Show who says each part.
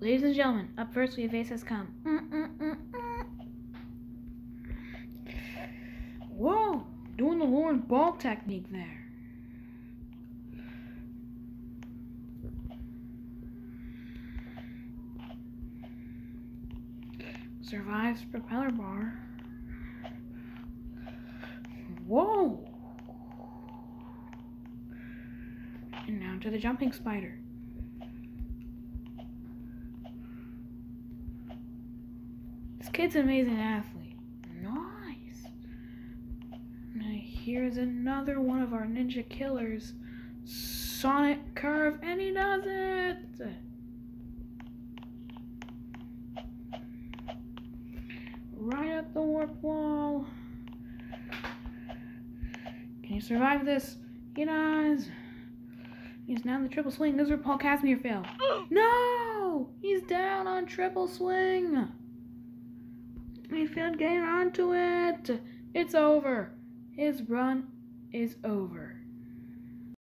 Speaker 1: Ladies and gentlemen, up first we have Acehascome. Mm-mm-mm-mm. Whoa! Doing the Lorin Ball technique there. Survives propeller bar. Whoa! And now to the jumping spider. This kid's an amazing athlete. Nice. Now here's another one of our ninja killers. Sonic curve, and he does it! Right up the warp wall. Can he survive this? He does. He's now in the triple swing. This is where Paul Kasemir failed. no! He's down on triple swing. He failed getting onto it. It's over. His run is over.